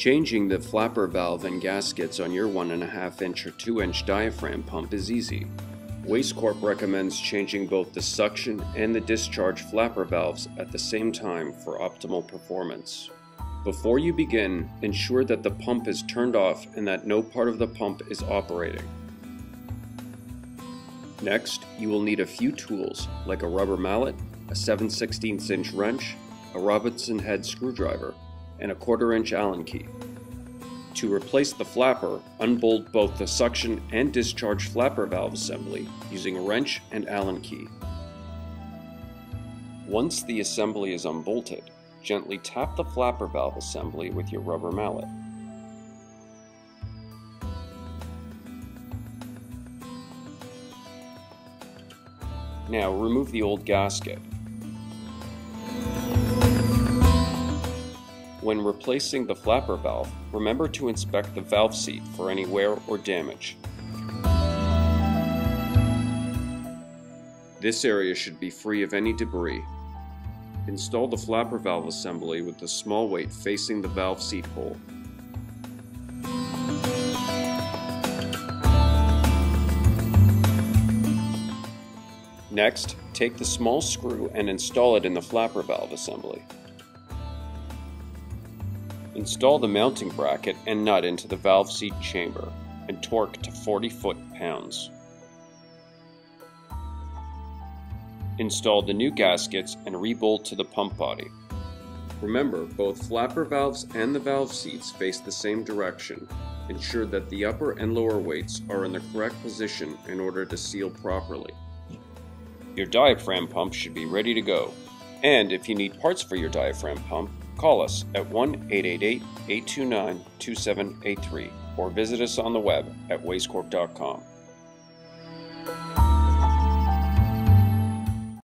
Changing the flapper valve and gaskets on your 1.5 inch or 2 inch diaphragm pump is easy. Wastecorp recommends changing both the suction and the discharge flapper valves at the same time for optimal performance. Before you begin, ensure that the pump is turned off and that no part of the pump is operating. Next, you will need a few tools like a rubber mallet, a 7 16 inch wrench, a Robertson head screwdriver, and a quarter inch Allen key. To replace the flapper, unbolt both the suction and discharge flapper valve assembly using a wrench and Allen key. Once the assembly is unbolted, gently tap the flapper valve assembly with your rubber mallet. Now remove the old gasket. When replacing the flapper valve, remember to inspect the valve seat for any wear or damage. This area should be free of any debris. Install the flapper valve assembly with the small weight facing the valve seat hole. Next, take the small screw and install it in the flapper valve assembly. Install the mounting bracket and nut into the valve seat chamber and torque to 40 foot-pounds. Install the new gaskets and rebolt to the pump body. Remember, both flapper valves and the valve seats face the same direction. Ensure that the upper and lower weights are in the correct position in order to seal properly. Your diaphragm pump should be ready to go. And if you need parts for your diaphragm pump, call us at 1 888 829 2783 or visit us on the web at wastecorp.com.